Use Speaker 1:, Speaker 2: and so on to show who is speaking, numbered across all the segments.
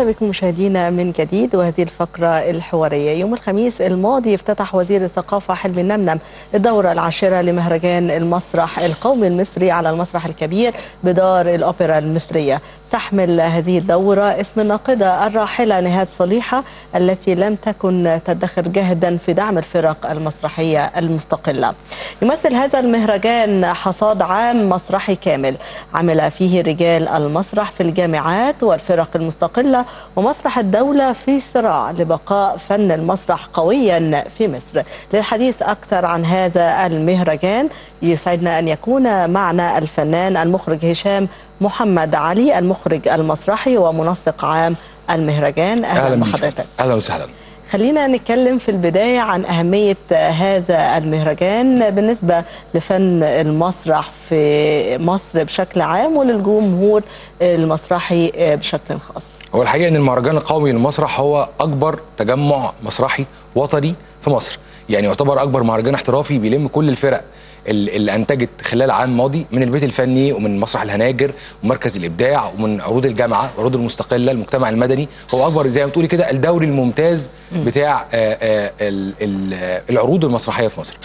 Speaker 1: أهلا بكم مشاهدينا من جديد وهذه الفقرة الحوارية. يوم الخميس الماضي افتتح وزير الثقافة حلمي النمنم الدورة العاشرة لمهرجان المسرح القومي المصري على المسرح الكبير بدار الأوبرا المصرية. تحمل هذه الدورة. اسم الناقدة الراحلة نهاد صليحة التي لم تكن تدخر جهدا في دعم الفرق المسرحية المستقلة. يمثل هذا المهرجان حصاد عام مسرحي كامل. عمل فيه رجال المسرح في الجامعات والفرق المستقلة ومسرح الدولة في صراع لبقاء فن المسرح قويا في مصر. للحديث أكثر عن هذا المهرجان يسعدنا أن يكون معنا الفنان المخرج هشام محمد علي المخرج المسرحي ومنسق عام المهرجان.
Speaker 2: أهلا,
Speaker 1: أهلا. بحضرتك.
Speaker 2: أهلا وسهلا.
Speaker 1: خلينا نتكلم في البداية عن أهمية هذا المهرجان بالنسبة لفن المسرح في مصر بشكل عام وللجمهور المسرحي بشكل خاص.
Speaker 2: هو الحقيقة إن المهرجان القومي للمسرح هو أكبر تجمع مسرحي وطني في مصر. يعني يعتبر أكبر مهرجان احترافي بيلم كل الفرق. ال- اللي أنتجت خلال عام ماضي من البيت الفني ومن مسرح الهناجر ومركز الإبداع ومن عروض الجامعة وعروض المستقلة المجتمع المدني. هو أكبر زي ما بتقولي كده الدوري الممتاز بتاع آه، آه، ال- ال- العروض المسرحية في مصر.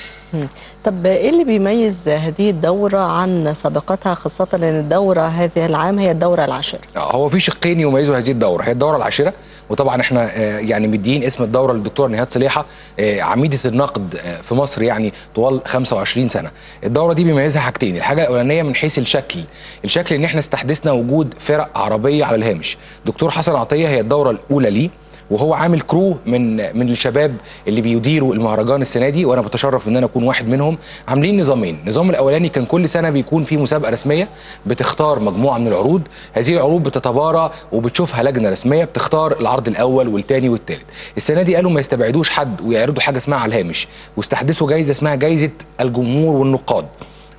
Speaker 1: طب إيه اللي بيميز هذه الدورة عن سابقتها خاصة إن الدورة هذه العام هي الدورة العاشرة؟
Speaker 2: هو في شقين يميزوا هذه الدورة هي الدورة العاشرة. وطبعا إحنا آه، يعني مديين اسم الدورة للدكتورة نهاد صليحة آه، عميدة النقد آه، في مصر يعني طوال 25 سنة. الدورة دي بيميزها حاجتين الحاجة الأولانية من حيث الشكل الشكل إن إحنا استحدثنا وجود فرق عربية على الهامش. دكتور حسن عطية هي الدورة الأولى ليه. وهو عامل كرو من من الشباب اللي بيديروا المهرجان السنة دي وأنا بتشرف إن أنا أكون واحد منهم. عاملين نظامين. النظام الأولاني كان كل سنة بيكون في مسابقة رسمية بتختار مجموعة من العروض. هذه العروض بتتبارى وبتشوفها لجنه رسمية بتختار العرض الأول والثاني والثالث السنة دي قالوا ما يستبعدوش حد ويعرضوا حاجة اسمها على الهامش. واستحدثوا جايزة اسمها جايزة الجمهور والنقاد.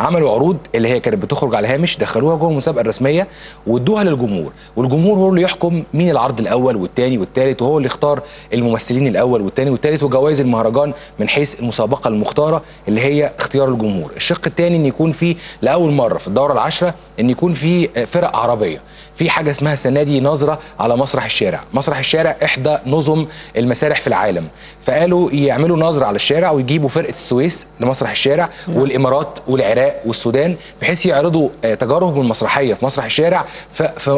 Speaker 2: عملوا عروض اللي هي كانت بتخرج على الهامش دخلوها جوه المسابقة الرسمية وادوها للجمهور والجمهور هو اللي يحكم مين العرض الأول والثاني والثالث وهو اللي يختار الممثلين الأول والثاني والثالث وجوائز المهرجان من حيث المسابقة المختارة اللي هي اختيار الجمهور. الشق الثاني إن يكون في لأول مرة في الدورة العاشرة إن يكون في فرق عربية. في حاجة اسمها السنة دي نظرة على مسرح الشارع. مسرح الشارع إحدى نظم المسارح في العالم. فقالوا يعملوا نظرة على الشارع ويجيبوا فرقة السويس لمسرح الشارع والإمارات والعراق والسودان بحيث يعرضوا آه، تجاربهم المسرحية في مسرح الشارع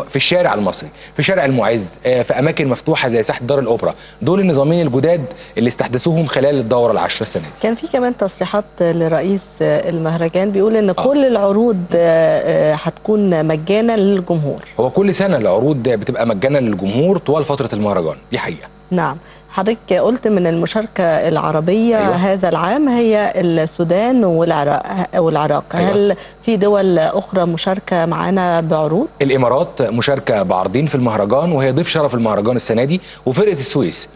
Speaker 2: في الشارع المصري في شارع المعز آه، في أماكن مفتوحة زي ساحة دار الأوبرا. دول النظامين الجداد اللي استحدثوهم خلال الدورة العشرة السنة دي.
Speaker 1: كان في كمان تصريحات لرئيس المهرجان بيقول إن كل العروض آه، آه، هتكون مجانا للجمهور
Speaker 2: هو كل سنة العروض بتبقى مجانا للجمهور طوال فترة المهرجان دي حقيقة
Speaker 1: نعم حضرتك قلت من المشاركة العربية
Speaker 2: أيوة.
Speaker 1: هذا العام هي السودان والعراق والعراق
Speaker 2: أيوة.
Speaker 1: هل في دول أخرى مشاركة معنا بعروض؟
Speaker 2: الإمارات مشاركة بعرضين في المهرجان وهي ضيف شرف المهرجان السنة دي وفرقة السويس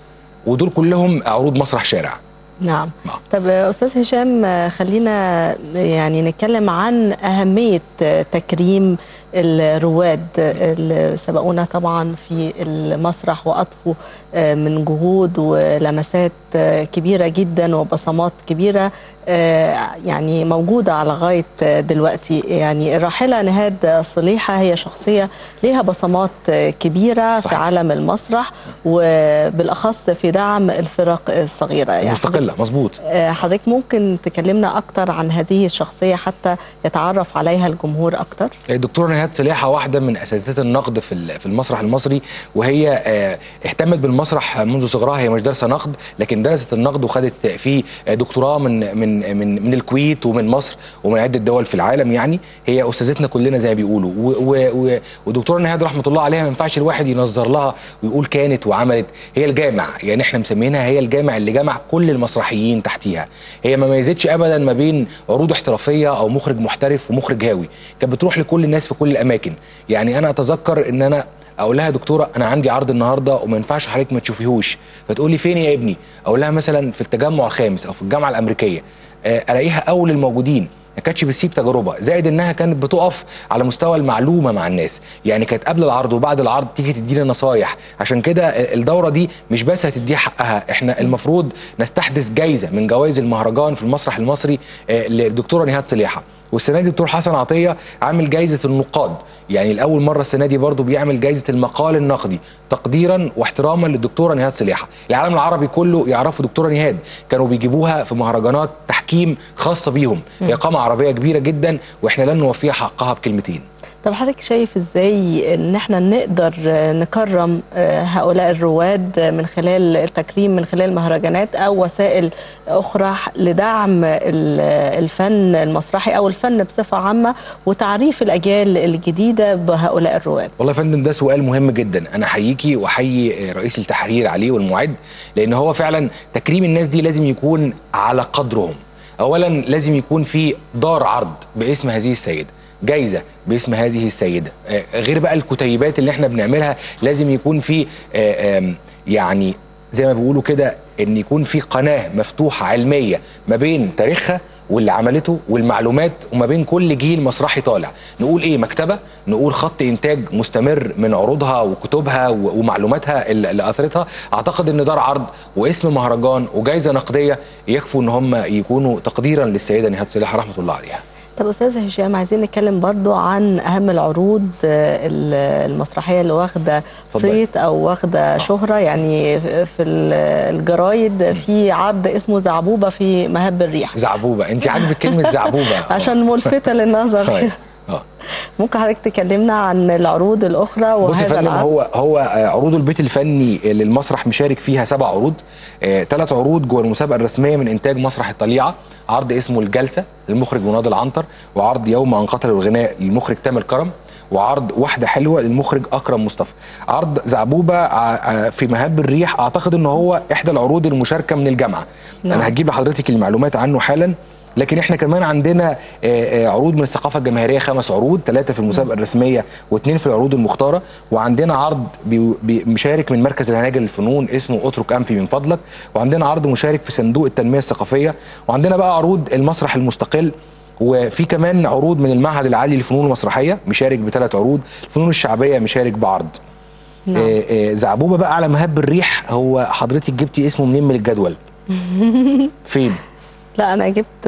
Speaker 2: ودول كلهم عروض مسرح شارع
Speaker 1: نعم
Speaker 2: نعم.
Speaker 1: طب أستاذ هشام خلينا يعني نتكلم عن أهمية تكريم الرواد اللي سبقونا طبعا في المسرح وأضفوا من جهود ولمسات كبيرة جدا وبصمات كبيرة يعني موجودة على غاية دلوقتي يعني الراحلة نهاد صليحة هي شخصية لها بصمات كبيرة في
Speaker 2: صحيح.
Speaker 1: عالم المسرح وبالأخص في دعم الفرق الصغيرة يعني
Speaker 2: مستقله مظبوط
Speaker 1: آه، حضرتك ممكن تكلمنا أكتر عن هذه الشخصية حتى يتعرف عليها الجمهور أكتر؟
Speaker 2: الدكتوره نهاد صليحه واحدة من اساتذه النقد في في المسرح المصري وهي آه، اهتمت بالمسرح منذ صغرها هي مش دارسة نقد لكن درست النقد وخدت فيه دكتوراه من من من من الكويت ومن مصر ومن عدة دول في العالم يعني. هي أستاذتنا كلنا زي ما بيقولوا. ودكتورة نهاد رحمة الله عليها ما ينفعش الواحد ينظر لها ويقول كانت وعملت. هي الجامع يعني إحنا مسمينها هي الجامع اللي جمع كل المسرحيين تحتيها. هي ما ميزتش ابدا ما بين عروض احترافية أو مخرج محترف ومخرج هاوي. كانت بتروح لكل الناس في كل الأماكن. يعني أنا أتذكر إن أنا أقول لها دكتورة أنا عندي عرض النهارده وما ينفعش حضرتك ما تشوفيهوش. فتقول لي فين يا ابني؟ أقول لها مثلا في التجمع الخامس أو في الجامعة الأمريكية. آه، ألاقيها أول الموجودين. ما كانتش بتسيب تجربة. زائد إنها كانت بتقف على مستوى المعلومة مع الناس. يعني كانت قبل العرض وبعد العرض تيجي تدينا نصايح. عشان كده الدورة دي مش بس هتديها حقها. إحنا المفروض نستحدث جايزة من جوائز المهرجان في المسرح المصري آه، للدكتوره نهاد صليحة. والسنة دي الدكتور حسن عطية عامل جائزه النقاد. يعني لأول مرة السنة دي برضه بيعمل جائزه المقال النقدي تقديرا واحتراما للدكتورة نهاد صليحه العالم العربي كله يعرفوا دكتورة نهاد. كانوا بيجيبوها في مهرجانات تحكيم خاصة بيهم. هي قامه عربية كبيرة جدا وإحنا لن نوفيها حقها بكلمتين.
Speaker 1: طب حضرتك شايف إزاي إن إحنا نقدر نكرم هؤلاء الرواد من خلال التكريم من خلال مهرجانات أو وسائل أخرى لدعم الفن المسرحي أو الفن بصفة عامة وتعريف الأجيال الجديدة بهؤلاء الرواد؟
Speaker 2: والله يا فندم ده سؤال مهم جدا. أنا احييكي وأحيي رئيس التحرير عليه والمعد لأن هو فعلا تكريم الناس دي لازم يكون على قدرهم. اولا لازم يكون في دار عرض باسم هذه السيدة. جايزة باسم هذه السيدة. غير بقى الكتيبات اللي إحنا بنعملها لازم يكون في يعني زي ما بيقولوا كده إن يكون في قناة مفتوحة علمية ما بين تاريخها واللي عملته والمعلومات وما بين كل جيل مسرحي طالع. نقول إيه؟ مكتبة. نقول خط إنتاج مستمر من عروضها وكتبها ومعلوماتها اللي أثرتها. أعتقد إن دار عرض واسم مهرجان وجائزه نقدية يكفوا إن هم يكونوا تقديرا للسيدة نهاد صلاح رحمة الله عليها.
Speaker 1: طب أستاذ هشام عايزين نتكلم برضو عن أهم العروض المسرحية اللي واخدة صيت أو واخدة شهرة يعني في الجرايد في عرض اسمه زعبوبة في مهب الريح.
Speaker 2: زعبوبة. انت عاجبك كلمة زعبوبة.
Speaker 1: عشان ملفتة للنظر ممكن حضرتك تكلمنا عن العروض الأخرى
Speaker 2: بص يا فندم هو هو عروض البيت الفني للمسرح مشارك فيها سبع عروض. ثلاث عروض جوه المسابقة الرسمية من إنتاج مسرح الطليعة. عرض اسمه الجلسة للمخرج مناضل العنتر وعرض يوم ان قتل الغناء للمخرج تامر كرم وعرض واحدة حلوة للمخرج أكرم مصطفى. عرض زعبوبة في مهب الريح. أعتقد إن هو إحدى العروض المشاركة من الجامعة. نعم. أنا هجيب لحضرتك المعلومات عنه حالا. لكن إحنا كمان عندنا عروض من الثقافة الجماهيرية خمس عروض ثلاثة في المسابقة الرسمية واثنين في العروض المختارة. وعندنا عرض مشارك من مركز الهناجر للفنون اسمه أترك أنفي من فضلك. وعندنا عرض مشارك في صندوق التنمية الثقافية. وعندنا بقى عروض المسرح المستقل. وفي كمان عروض من المعهد العالي للفنون المسرحية مشارك بثلاث عروض. الفنون الشعبية مشارك بعرض. نعم. آه آه زعبوبه بقى على مهب الريح هو حضرتك جبتي اسمه منين من الجدول؟ فين؟
Speaker 1: لا أنا جبت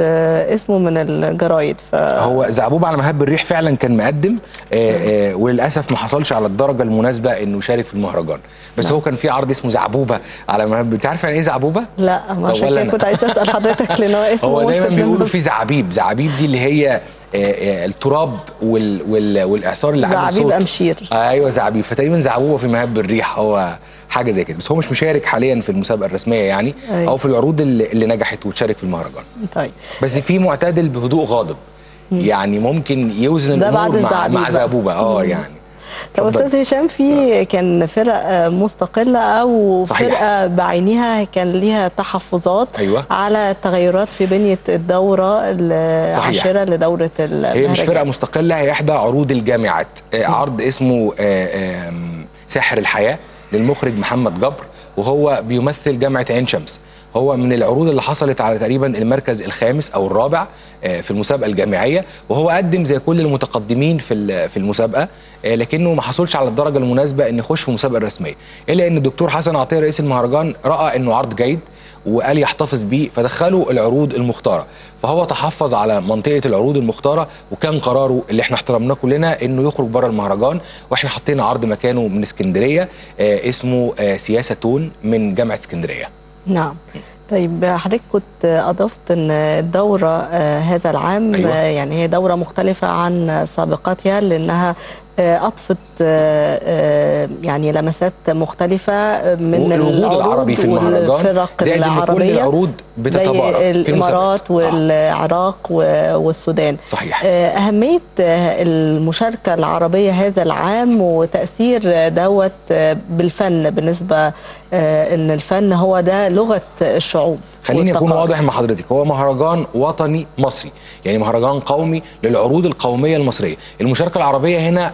Speaker 1: اسمه من الجرايد ف...
Speaker 2: هو زعبوب على مهب الريح فعلا كان مقدم آآ آآ وللأسف ما حصلش على الدرجة المناسبة إنه يشارك في المهرجان. بس لا. هو كان في عرض اسمه زعبوبه على مهب أنت عارف يعني إيه زعبوبه
Speaker 1: لا ما عشان كنت عايزه أسأل حضرتك لأن هو اسمه
Speaker 2: هو دايما بيقولوا في زعابيب. زعابيب دي اللي هي التراب وال وال والإعصار اللي عامل صوت.
Speaker 1: زعابيب أمشير.
Speaker 2: أيوه زعابيب فتقريبا زعبوبة في مهب الريح. هو حاجة زي كده. بس هو مش مشارك حاليا في المسابقة الرسمية يعني أيوة. أو في العروض اللي, اللي نجحت وتشارك في المهرجان.
Speaker 1: طيب.
Speaker 2: بس في معتدل بهدوء غاضب. يعني ممكن يوزن الأمور مع مع زعبوبة. آه يعني.
Speaker 1: طب أستاذ هشام في كان فرق مستقلة أو صحيح. فرقة بعينها كان ليها تحفظات
Speaker 2: أيوة.
Speaker 1: على تغيرات في بنية الدورة العاشره لدورة
Speaker 2: هي مش فرقة مستقلة هي إحدى عروض الجامعات. عرض اسمه ساحر الحياة للمخرج محمد جبر وهو بيمثل جامعة عين شمس. هو من العروض اللي حصلت على تقريبا المركز الخامس أو الرابع في المسابقة الجامعية وهو قدم زي كل المتقدمين في في المسابقة لكنه ما حصلش على الدرجة المناسبة إن يخش في المسابقه الرسميه إلا إن الدكتور حسن عطية رئيس المهرجان رأى إنه عرض جيد وقال يحتفظ بيه فدخلوا العروض المختارة فهو تحفظ على منطقة العروض المختارة وكان قراره اللي إحنا احترمناه كلنا إنه يخرج بره المهرجان وإحنا حطينا عرض مكانه من اسكندرية اسمه سياسة تون من جامعة اسكندرية.
Speaker 1: نعم طيب حضرتك كنت أضفت إن الدورة هذا العام
Speaker 2: أيوة.
Speaker 1: يعني هي دورة مختلفة عن سابقاتها لأنها اضفت يعني لمسات مختلفة من
Speaker 2: الوجود العربي في المهرجان زائد
Speaker 1: العربيه
Speaker 2: كل العروض بتتبارك
Speaker 1: الإمارات والعراق آه. والسودان.
Speaker 2: صحيح.
Speaker 1: أهمية المشاركة العربية هذا العام وتأثير دوت بالفن بالنسبة إن الفن هو ده لغة الشعوب.
Speaker 2: خليني أكون واضح مع حضرتك. هو مهرجان وطني مصري يعني مهرجان قومي للعروض القومية المصرية. المشاركة العربية هنا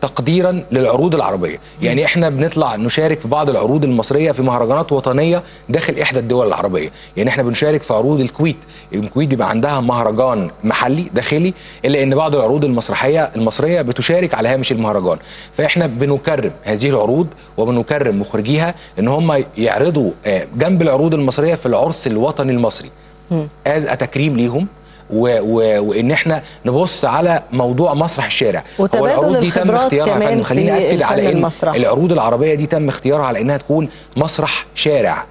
Speaker 2: تقديرا للعروض العربية. يعني إحنا بنطلع نشارك في بعض العروض المصرية في مهرجانات وطنية داخل إحدى الدول العربية. يعني إحنا بنشارك في عروض الكويت. الكويت بيبقى عندها مهرجان محلي داخلي إلا إن بعض العروض المسرحيه المصرية بتشارك على هامش المهرجان. فإحنا بنكرم هذه العروض وبنكرم مخرجيها إن هم يعرضوا جنب العروض المصرية في العرس الوطني المصري. از تكريم ليهم. و و وإن إحنا نبص على موضوع مسرح الشارع هو
Speaker 1: وتبادل
Speaker 2: العروض دي تم اختيارها يا
Speaker 1: كمان.
Speaker 2: خليني أكد على إن
Speaker 1: المسرحي.
Speaker 2: العروض العربية دي تم اختيارها على إنها تكون مسرح شارع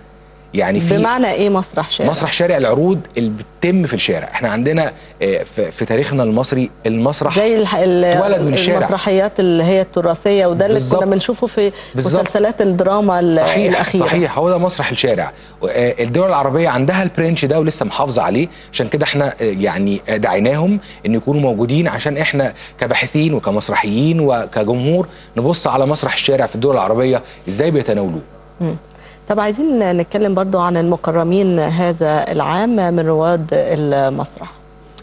Speaker 2: يعني في
Speaker 1: بمعنى إيه مسرح شارع؟
Speaker 2: مسرح شارع العروض اللي بتتم في الشارع. إحنا عندنا آه، في تاريخنا المصري المسرح
Speaker 1: زي
Speaker 2: اتولد من الشارع.
Speaker 1: المسرحيات اللي هي التراثية وده اللي. كنا بنشوفه في. مسلسلات الدراما ال-
Speaker 2: صحيح
Speaker 1: الأخيرة.
Speaker 2: صحيح. هو ده مسرح الشارع. آه، الدول العربية عندها البرنش ده ولسه محافظة عليه. عشان كده إحنا آه، يعني دعيناهم إن يكونوا موجودين عشان إحنا كباحثين وكمسرحيين وكجمهور نبص على مسرح الشارع في الدول العربية إزاي بيتناولوه.
Speaker 1: طب عايزين نتكلم برضو عن المكرمين هذا العام من رواد المسرح.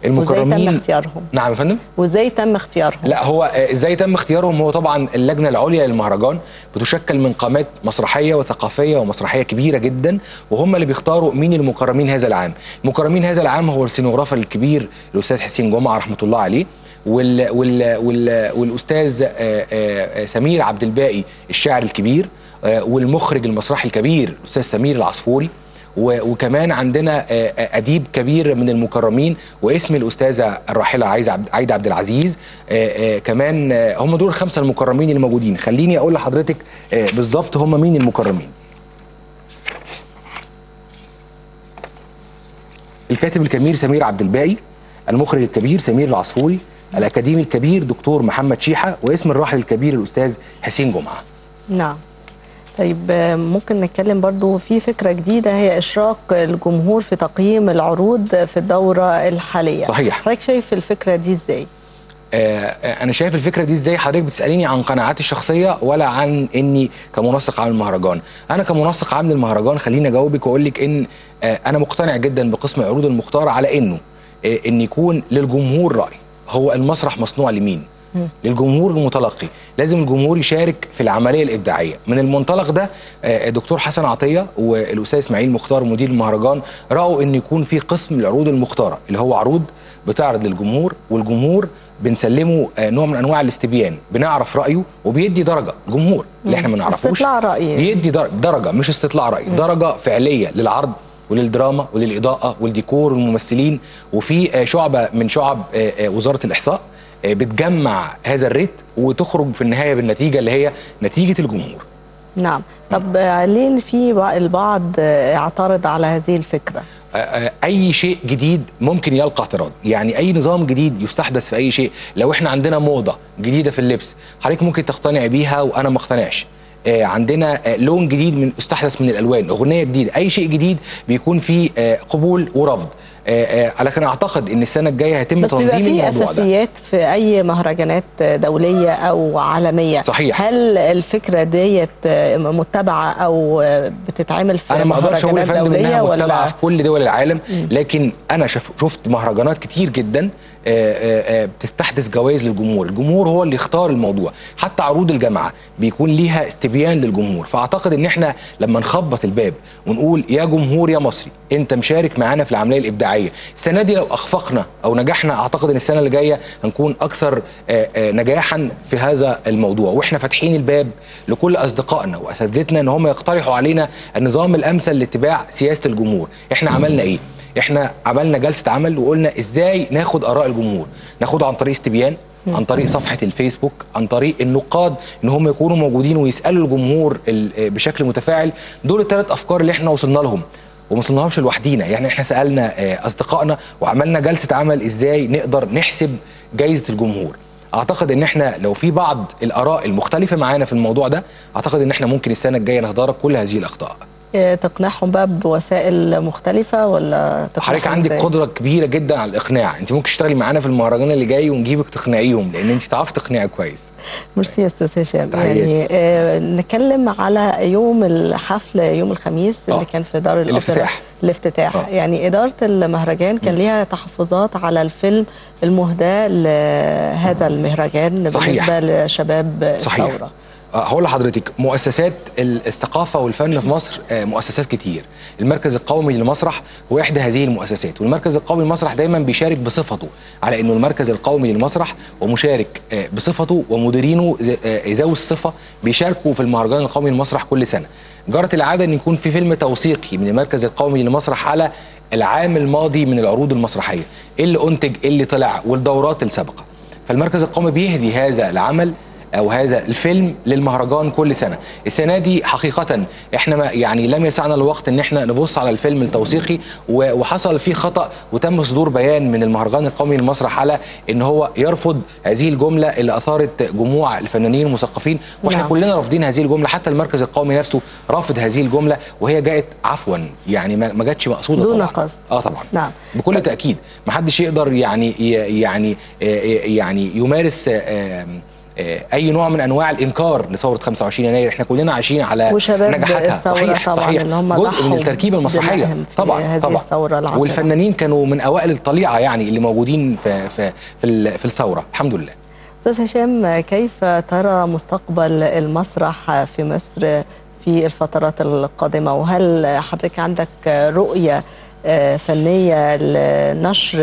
Speaker 1: وإزاي تم
Speaker 2: المكرمين
Speaker 1: اختيارهم؟
Speaker 2: نعم يا فندم.
Speaker 1: وإزاي تم اختيارهم؟
Speaker 2: لا هو إزاي تم اختيارهم؟ هو طبعا اللجنة العليا للمهرجان بتشكل من قامات مسرحية وثقافية ومسرحية كبيرة جدا وهم اللي بيختاروا مين المكرمين هذا العام. المكرمين هذا العام هو السينوغرافر الكبير الاستاذ حسين جمعة رحمة الله عليه وال وال وال والأستاذ سمير عبد الباقي الشاعر الكبير والمخرج المسرحي الكبير الاستاذ سمير العصفوري وكمان عندنا آه، آه، أديب كبير من المكرمين واسم الأستاذة الراحلة عايدة عبد العزيز آه، آه، كمان آه، هم دول الخمسه المكرمين اللي موجودين. خليني أقول لحضرتك آه، بالظبط هم مين المكرمين. الكاتب الكبير سمير عبد الباقي المخرج الكبير سمير العصفوري الأكاديمي الكبير دكتور محمد شيحة واسم الراحل الكبير الأستاذ حسين جمعة.
Speaker 1: نعم. طيب ممكن نتكلم برضو في فكرة جديدة هي إشراك الجمهور في تقييم العروض في الدورة الحالية.
Speaker 2: صحيح.
Speaker 1: حضرتك شايف الفكرة دي إزاي؟
Speaker 2: آه، آه، أنا شايف الفكرة دي إزاي؟ حضرتك بتسأليني عن قناعاتي الشخصية ولا عن إني كمنسق عام المهرجان أنا كمنسق عام للمهرجان خليني أجاوبك وأقول لك إن آه، أنا مقتنع جدا بقسم العروض المختاره على إنه إن يكون للجمهور رأي. هو المسرح مصنوع لمين؟ للجمهور المتلقي. لازم الجمهور يشارك في العملية الإبداعية. من المنطلق ده آه، الدكتور حسن عطية والأستاذ إسماعيل مختار مدير المهرجان رأوا إن يكون في قسم العروض المختارة اللي هو عروض بتعرض للجمهور والجمهور بنسلمه آه، نوع من أنواع الاستبيان بنعرف رأيه وبيدي درجة. جمهور اللي إحنا ما نعرفوش
Speaker 1: استطلاع رأي.
Speaker 2: بيدي در- درجة مش استطلاع رأي. درجة فعلية للعرض وللدراما وللإضاءة والديكور والممثلين. وفي آه، شعبة من شعب وزارة الإحصاء بتجمع هذا الريت وتخرج في النهاية بالنتيجة اللي هي نتيجة الجمهور.
Speaker 1: نعم. طب آه، ليه في بع- البعض آه، اعترض على هذه الفكرة؟
Speaker 2: آه، آه، أي شيء جديد ممكن يلقى اعتراض. يعني أي نظام جديد يستحدث في أي شيء. لو إحنا عندنا موضة جديدة في اللبس حضرتك ممكن تقتنع بيها وأنا ما اقتنعش. آه، عندنا آه، لون جديد من استحدث من الألوان أغنية جديدة. أي شيء جديد بيكون فيه آه، قبول ورفض. آه، آه، لكن أعتقد إن السنة الجاية هيتم
Speaker 1: بس
Speaker 2: تنظيم
Speaker 1: في
Speaker 2: الموضوع ده.
Speaker 1: أساسيات في أي مهرجانات دولية أو عالمية.
Speaker 2: صحيح.
Speaker 1: هل الفكرة ديت متبعة أو بتتعمل في
Speaker 2: أنا ما أقدرش أقول يا فندم إنها
Speaker 1: متبعة
Speaker 2: في كل دول العالم لكن أنا شف شفت مهرجانات كتير جدا آه، آه، آه، بتستحدث جوائز للجمهور. الجمهور هو اللي يختار الموضوع. حتى عروض الجامعة بيكون ليها استبيان للجمهور. فأعتقد إن إحنا لما نخبط الباب ونقول يا جمهور يا مصري أنت مشارك معانا في العملية الإبداعية. السنة دي لو أخفقنا أو نجحنا أعتقد إن السنة اللي جاية هنكون أكثر آه، آه، نجاحا في هذا الموضوع. وإحنا فاتحين الباب لكل أصدقائنا وأساتذتنا إن هم يقترحوا علينا النظام الأمثل لاتباع سياسة الجمهور. إحنا عملنا إيه؟ إحنا عملنا جلسة عمل وقلنا إزاي ناخد آراء الجمهور. ناخده عن طريق استبيان عن طريق صفحة الفيسبوك عن طريق النقاد ان هم يكونوا موجودين ويسألوا الجمهور ال- بشكل متفاعل. دول الثلاث أفكار اللي إحنا وصلنا لهم وما وصلناهمش لوحدينا. يعني إحنا سألنا آه، أصدقائنا وعملنا جلسة عمل إزاي نقدر نحسب جائزه الجمهور. أعتقد إن إحنا لو في بعض الآراء المختلفة معانا في الموضوع ده أعتقد إن إحنا ممكن السنة الجاية نتدارك كل هذه الأخطاء.
Speaker 1: آه، تقنعهم بقى بوسائل مختلفة ولا تقنعهم
Speaker 2: حضرتك عندك؟ قدرة كبيرة جدا على الإقناع أنت ممكن تشتغلي معانا في المهرجان اللي جاي ونجيبك تقنعيهم لأن أنت تعرفي تقنعي كويس
Speaker 1: ميرسي يا أستاذ هشام. يعني آه نتكلم على يوم الحفل يوم الخميس اللي
Speaker 2: آه.
Speaker 1: كان في دار الأوبرا
Speaker 2: الافتتاح.
Speaker 1: الافتتاح
Speaker 2: آه.
Speaker 1: يعني إدارة المهرجان كان ليها تحفظات على الفيلم المهدى لهذا المهرجان
Speaker 2: صحيح.
Speaker 1: بالنسبة لشباب
Speaker 2: صحيح الثورة هقول لحضرتك مؤسسات ال- الثقافة والفن في مصر آه، مؤسسات كتير. المركز القومي للمسرح هو احدى هذه المؤسسات والمركز القومي للمسرح دايما بيشارك بصفته على إنه المركز القومي للمسرح ومشارك آه، بصفته ومديرينه آه، ذوي الصفة بيشاركوا في المهرجان القومي للمسرح كل سنة. جرت العادة إن يكون في فيلم توثيقي من المركز القومي للمسرح على العام الماضي من العروض المسرحية. إيه اللي أنتج؟ إيه اللي طلع؟ والدورات السابقة. فالمركز القومي بيهدي هذا العمل أو هذا الفيلم للمهرجان كل سنة السنة دي حقيقة إحنا ما يعني لم يسعنا الوقت إن إحنا نبص على الفيلم التوثيقي وحصل فيه خطأ وتم صدور بيان من المهرجان القومي للمسرح على إن هو يرفض هذه الجملة اللي اثارت جموع الفنانين المثقفين وإحنا
Speaker 1: نعم.
Speaker 2: كلنا رافضين هذه الجملة حتى المركز القومي نفسه رافض هذه الجملة وهي جاءت عفوا يعني ما جاتش مقصودة
Speaker 1: دون
Speaker 2: طبعا
Speaker 1: قصد.
Speaker 2: آه طبعا
Speaker 1: نعم.
Speaker 2: بكل تأكيد ما حدش يقدر يعني يعني آه، يعني يمارس آه، آه، آه، أي نوع من أنواع الإنكار لثورة 25 يناير. إحنا كلنا عايشين على
Speaker 1: وشباب
Speaker 2: نجاحاتها. صحيح
Speaker 1: طبعاً
Speaker 2: صحيح.
Speaker 1: اللي هم
Speaker 2: جزء من التركيبة المسرحيه طبعا طبعا. والفنانين كانوا من أوائل الطليعة يعني اللي موجودين في في في, في الثورة. الحمد لله.
Speaker 1: أستاذ هشام كيف ترى مستقبل المسرح في مصر في الفترات القادمة؟ وهل حضرتك عندك رؤية آه، فنية لنشر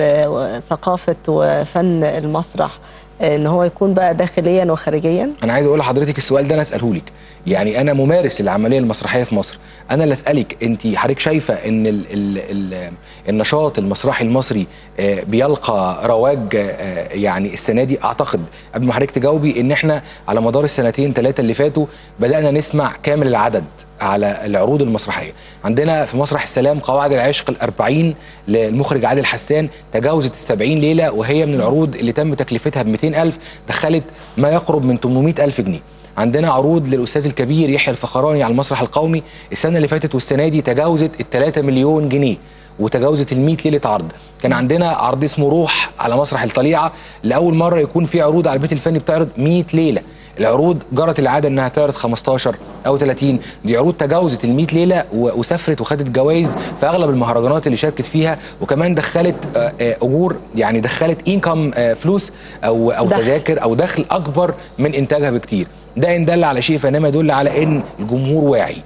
Speaker 1: ثقافة وفن المسرح آه، إن هو يكون بقى داخليا وخارجيا.
Speaker 2: أنا عايز أقول لحضرتك السؤال ده أنا أسأله لك. يعني أنا ممارس للعمليه المسرحية في مصر. أنا اللي أسألك انت حضرتك شايفة إن ال ال ال النشاط المسرحي المصري آه، بيلقى رواج آه، يعني السنة دي؟ أعتقد قبل ما حضرتك تجاوبي إن إحنا على مدار السنتين ثلاثة اللي فاتوا بدأنا نسمع كامل العدد على العروض المسرحية. عندنا في مسرح السلام قواعد العشق الأربعين للمخرج عادل حسان تجاوزت السبعين ليلة وهي من العروض اللي تم تكلفتها ب ألف دخلت ما يقرب من 800 ألف جنيه. عندنا عروض للأستاذ الكبير يحيى الفخراني على المسرح القومي. السنة اللي فاتت والسنة دي تجاوزت ال 3 مليون جنيه وتجاوزت ال 100 ليلة عرض. كان عندنا عرض اسمه روح على مسرح الطليعة. لأول مرة يكون في عروض على البيت الفني بتعرض 100 ليلة. العروض جرت العادة إنها تعرض 15 أو 30 دي عروض تجاوزت ال 100 ليله وسافرت وخدت جوائز في أغلب المهرجانات اللي شاركت فيها وكمان دخلت آه، آه، أجور يعني دخلت انكم فلوس أو أو
Speaker 1: دخل.
Speaker 2: تذاكر أو دخل أكبر من إنتاجها بكتير ده ان دل على شيء فإنما يدل على إن الجمهور واعي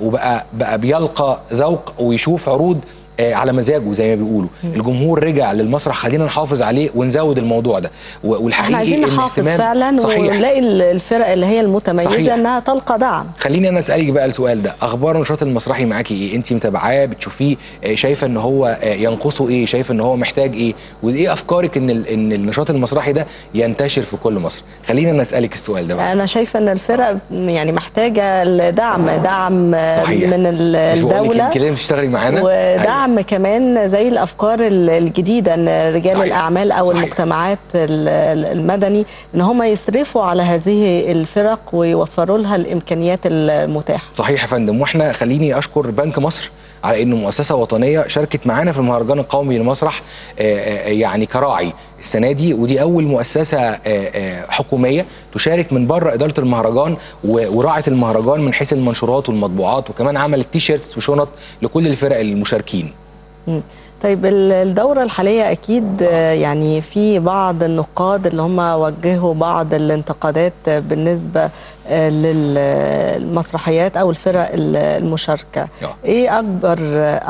Speaker 2: وبقى بقى بيلقى ذوق ويشوف عروض آه، على مزاجه زي ما بيقولوا. الجمهور رجع للمسرح خلينا نحافظ عليه ونزود الموضوع ده. و- والحقيقي
Speaker 1: إحنا عايزين نحافظ فعلا
Speaker 2: صحيح.
Speaker 1: ونلاقي الفرق اللي هي المتميزة
Speaker 2: صحيح.
Speaker 1: إنها تلقى دعم.
Speaker 2: خليني أنا أسألك بقى السؤال ده. أخبار النشاط المسرحي معاكي إيه؟ انت متابعاه بتشوفيه؟ آه، شايفة إن هو آه، ينقصه إيه؟ شايفة إن هو محتاج إيه؟ وإيه أفكارك إن إن النشاط المسرحي ده ينتشر في كل مصر؟ خليني أنا أسألك السؤال ده بقى.
Speaker 1: أنا شايفة إن الفرق يعني محتاجة لدعم دعم
Speaker 2: صحيح.
Speaker 1: من ال-
Speaker 2: مش
Speaker 1: الدولة
Speaker 2: انت لازم تشتغلي معانا. أيوة.
Speaker 1: ودعم كمان زي الأفكار ال- الجديدة إن رجال
Speaker 2: صحيح.
Speaker 1: الأعمال أو
Speaker 2: صحيح.
Speaker 1: المجتمعات ال- ال- المدني إن هم يصرفوا على هذه الفرق ويوفروا لها الإمكانيات المتاحة
Speaker 2: صحيح يا فندم وإحنا خليني أشكر بنك مصر على إنه مؤسسة وطنية شاركت معانا في المهرجان القومي للمسرح آه، آه، يعني كراعي السنة دي ودي أول مؤسسة آه، حكومية تشارك من بره إدارة المهرجان وراعت المهرجان من حيث المنشورات والمطبوعات وكمان عملت T-shirts وشنط لكل الفرق المشاركين.
Speaker 1: طيب ال- الدورة الحالية أكيد آه، يعني في بعض النقاد اللي هم وجهوا بعض الانتقادات بالنسبة آه، للمسرحيات أو الفرق ال- المشاركة
Speaker 2: آه.
Speaker 1: إيه أكبر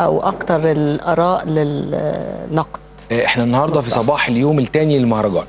Speaker 1: أو أكتر الآراء للنقد؟
Speaker 2: إحنا النهارده في. صباح اليوم الثاني للمهرجان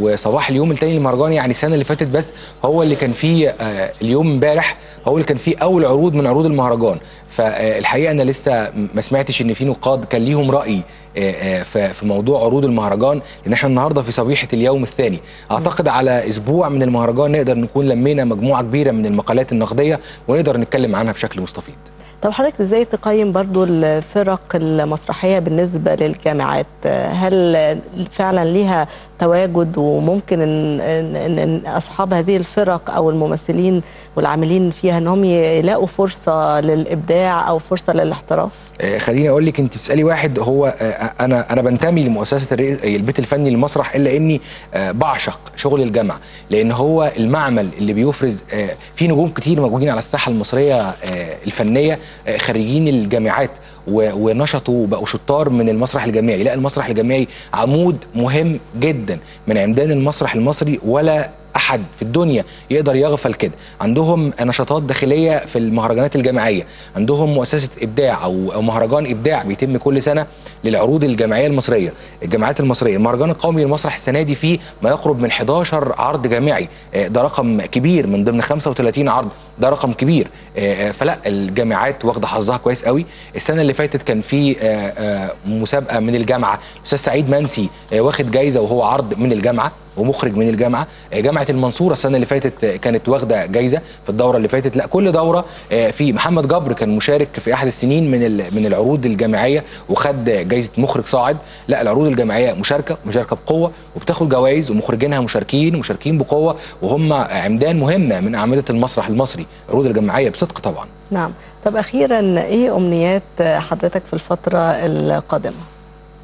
Speaker 2: وصباح اليوم الثاني للمهرجان يعني السنة اللي فاتت بس هو اللي كان فيه آه، اليوم امبارح هو اللي كان فيه أول عروض من عروض المهرجان. فالحقيقة أنا لسه ما سمعتش إن في نقاد كان ليهم رأي آه، آه، في موضوع عروض المهرجان لأن إحنا النهارده في صبيحة اليوم الثاني. أعتقد على أسبوع من المهرجان نقدر نكون لمينا مجموعة كبيرة من المقالات النقدية ونقدر نتكلم عنها بشكل مستفيض.
Speaker 1: طب حضرتك إزاي تقيم برضو الفرق المسرحية بالنسبة للجامعات؟ هل فعلا ليها تواجد وممكن ان, إن, إن, أصحاب هذه الفرق أو الممثلين والعاملين فيها إنهم يلاقوا فرصة للإبداع أو فرصة للاحتراف؟
Speaker 2: خليني أقول لك أنت بتسألي واحد هو آه، أنا أنا بنتمي لمؤسسة البيت الفني للمسرح إلا إني آه، بعشق شغل الجامعة لأن هو المعمل اللي بيفرز آه، في نجوم كتير موجودين على الساحة المصرية آه، الفنية آه، خريجين الجامعات. ونشطوا وبقوا شطار من المسرح الجامعي. لا المسرح الجامعي عمود مهم جدا. من عمدان المسرح المصري ولا أحد في الدنيا يقدر يغفل كده. عندهم نشاطات داخلية في المهرجانات الجامعية. عندهم مؤسسة إبداع أو مهرجان إبداع بيتم كل سنة للعروض الجامعية المصرية الجامعات المصرية. المهرجان القومي للمسرح السنة دي فيه ما يقرب من 11 عرض جامعي. آه، ده رقم كبير من ضمن 35 عرض. ده رقم كبير. آه، آه، فلا الجامعات واخدة حظها كويس قوي. السنة اللي فاتت كان في آه، مسابقة من الجامعة. الاستاذ سعيد منسي واخد جايزة وهو عرض من الجامعة. ومخرج من الجامعة. آه، جامعة المنصورة السنة اللي فاتت آه، كانت واخدة جايزة في الدورة اللي فاتت. لا كل دورة آه، في محمد جبر كان مشارك في أحد السنين من من العروض الجامعية وخد جايزة مخرج صاعد. لا العروض الجامعية مشاركة مشاركة بقوة وبتاخد جوائز ومخرجينها مشاركين مشاركين بقوة وهم عمدان مهمه من أعمدة المسرح المصري. العروض الجامعية بصدق طبعا.
Speaker 1: نعم. طب أخيرا إيه أمنيات حضرتك في الفترة القادمة؟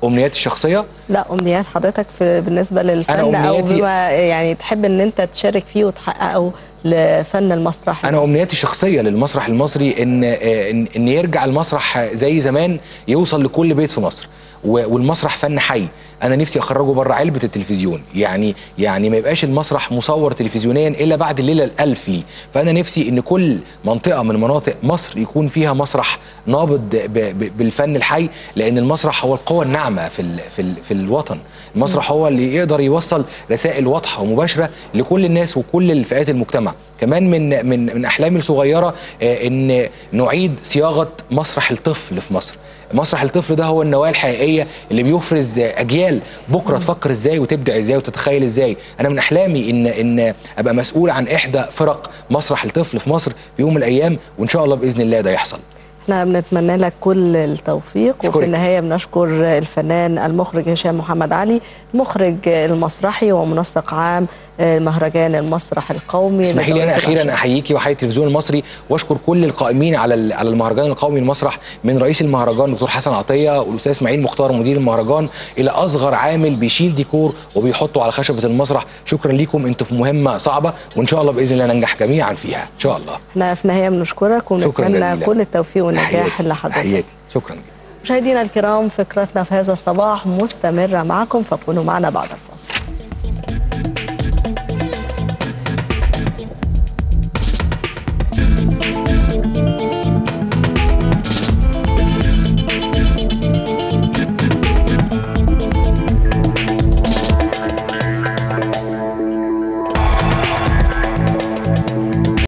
Speaker 2: أمنياتي الشخصية
Speaker 1: لا أمنيات حضرتك في بالنسبة للفن أو
Speaker 2: أمنياتي-
Speaker 1: بما يعني تحب إن أنت تشارك فيه وتحققه لفن المسرح أنا.
Speaker 2: أمنياتي الشخصية للمسرح المصري ان ان إن يرجع المسرح زي زمان يوصل لكل بيت في مصر والمسرح فن حي. أنا نفسي أخرجه بره علبة التلفزيون. يعني يعني ما يبقاش المسرح مصور تلفزيونيا إلا بعد الليلة الألف ليه فأنا نفسي إن كل منطقة من مناطق مصر يكون فيها مسرح نابض بالفن الحي لأن المسرح هو القوة الناعمة في ال في ال في الوطن. المسرح هو اللي يقدر يوصل رسائل واضحة ومباشرة لكل الناس وكل الفئات المجتمع. كمان من من من أحلامي الصغيرة آه، إن نعيد صياغة مسرح الطفل في مصر. مسرح الطفل ده هو النواه الحقيقية اللي بيفرز أجيال بكرة تفكر إزاي وتبدع إزاي وتتخيل إزاي. أنا من أحلامي ان إن أبقى مسؤول عن إحدى فرق مسرح الطفل في مصر في يوم من الأيام وإن شاء الله بإذن الله ده يحصل.
Speaker 1: إحنا بنتمنى لك كل التوفيق وفي
Speaker 2: أشكرك.
Speaker 1: النهاية بنشكر الفنان المخرج هشام محمد علي. المخرج المسرحي ومنسق عام مهرجان المسرح القومي
Speaker 2: اسمحي لي أنا
Speaker 1: أخيرا.
Speaker 2: احييكي وأحيي التلفزيون المصري وأشكر كل القائمين على على المهرجان القومي للمسرح من رئيس المهرجان دكتور حسن عطية والأستاذ إسماعيل مختار مدير المهرجان إلى أصغر عامل بيشيل ديكور وبيحطه على خشبة المسرح. شكرا ليكم أنتوا في مهمة صعبة وإن شاء الله بإذن الله ننجح جميعا فيها إن شاء الله.
Speaker 1: إحنا في النهاية بنشكرك ونتمنى
Speaker 2: جزيلا.
Speaker 1: كل التوفيق والنجاح لحضرتك
Speaker 2: شكرا
Speaker 1: مشاهدينا الكرام فكرتنا في هذا الصباح مستمرة معكم فكونوا معنا بعد الفاصل.